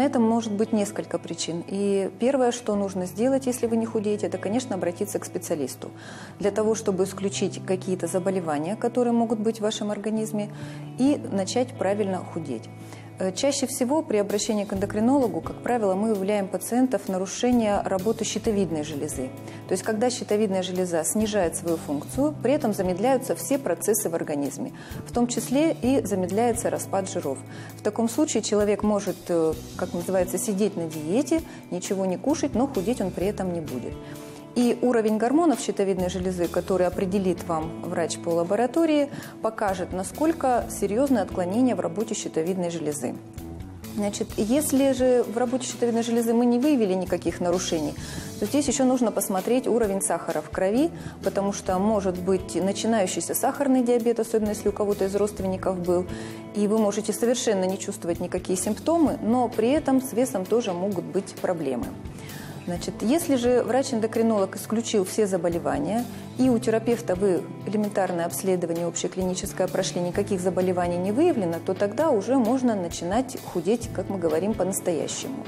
на этом может быть несколько причин. И первое, что нужно сделать, если вы не худеете, это, конечно, обратиться к специалисту. Для того, чтобы исключить какие-то заболевания, которые могут быть в вашем организме, и начать правильно худеть. Э, чаще всего при обращении к эндокринологу, как правило, мы выявляем пациентов нарушение работы щитовидной железы. То есть, когда щитовидная железа снижает свою функцию, при этом замедляются все процессы в организме, в том числе и замедляется распад жиров. В таком случае человек может, э, как называется, сидеть на диете, ничего не кушать, но худеть он при этом не будет. И уровень гормонов щитовидной железы, который определит вам врач по лаборатории, покажет, насколько серьезное отклонение в работе щитовидной железы. Значит, если же в работе щитовидной железы мы не выявили никаких нарушений, то здесь еще нужно посмотреть уровень сахара в крови, потому что может быть начинающийся сахарный диабет, особенно если у кого-то из родственников был, и вы можете совершенно не чувствовать никакие симптомы, но при этом с весом тоже могут быть проблемы. Значит, если же врач-эндокринолог исключил все заболевания, и у терапевта вы элементарное обследование общеклиническое прошли, никаких заболеваний не выявлено, то тогда уже можно начинать худеть, как мы говорим, по-настоящему.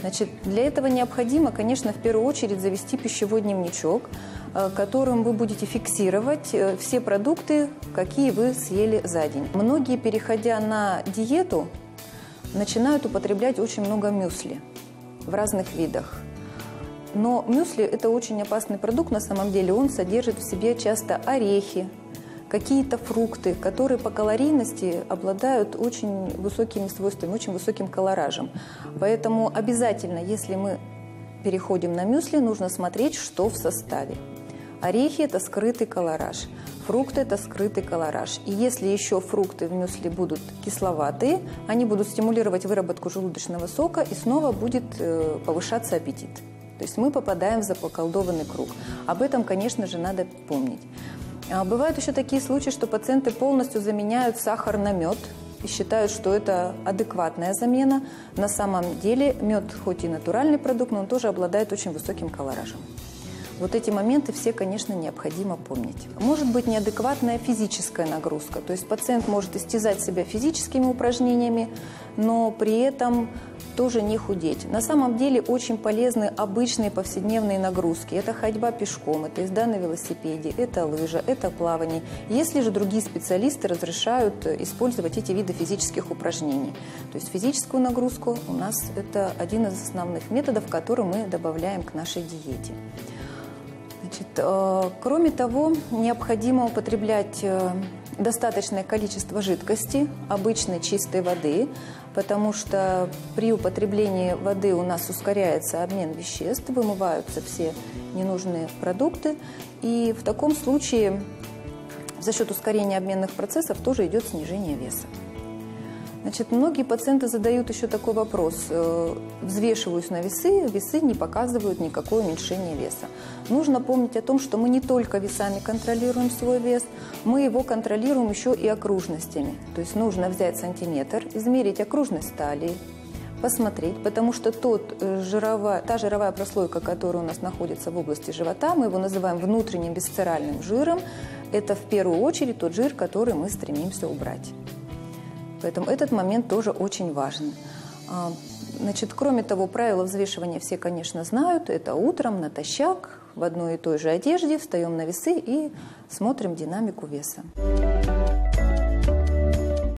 Значит, для этого необходимо, конечно, в первую очередь завести пищевой дневничок, э, которым вы будете фиксировать э, все продукты, какие вы съели за день. Многие, переходя на диету, начинают употреблять очень много мюсли в разных видах. Но мюсли – это очень опасный продукт на самом деле. Он содержит в себе часто орехи, какие-то фрукты, которые по калорийности обладают очень высокими свойствами, очень высоким колоражем. Поэтому обязательно, если мы переходим на мюсли, нужно смотреть, что в составе. Орехи – это скрытый колораж. Фрукты – это скрытый колораж. И если еще фрукты в мюсли будут кисловатые, они будут стимулировать выработку желудочного сока, и снова будет э, повышаться аппетит. То есть мы попадаем в заколдованный круг. Об этом, конечно же, надо помнить. А бывают еще такие случаи, что пациенты полностью заменяют сахар на мед и считают, что это адекватная замена. На самом деле мед хоть и натуральный продукт, но он тоже обладает очень высоким колоражем. Вот эти моменты все, конечно, необходимо помнить. Может быть неадекватная физическая нагрузка. То есть пациент может истязать себя физическими упражнениями, но при этом тоже не худеть. На самом деле очень полезны обычные повседневные нагрузки. Это ходьба пешком, это езда на велосипеде, это лыжа, это плавание. Если же другие специалисты разрешают использовать эти виды физических упражнений. То есть физическую нагрузку у нас это один из основных методов, который мы добавляем к нашей диете. Значит, э, кроме того, необходимо употреблять э, достаточное количество жидкости, обычной чистой воды, потому что при употреблении воды у нас ускоряется обмен веществ, вымываются все ненужные продукты, и в таком случае за счет ускорения обменных процессов тоже идет снижение веса. Значит, многие пациенты задают еще такой вопрос. Э, взвешиваюсь на весы, весы не показывают никакое уменьшение веса. Нужно помнить о том, что мы не только весами контролируем свой вес, мы его контролируем еще и окружностями. То есть нужно взять сантиметр, измерить окружность талии, посмотреть, потому что тот э, жировая, та жировая прослойка, которая у нас находится в области живота, мы его называем внутренним висцеральным жиром, это в первую очередь тот жир, который мы стремимся убрать. Поэтому этот момент тоже очень важен. А, значит, кроме того, правила взвешивания все, конечно, знают. Это утром натощак, в одной и той же одежде, встаем на весы и смотрим динамику веса.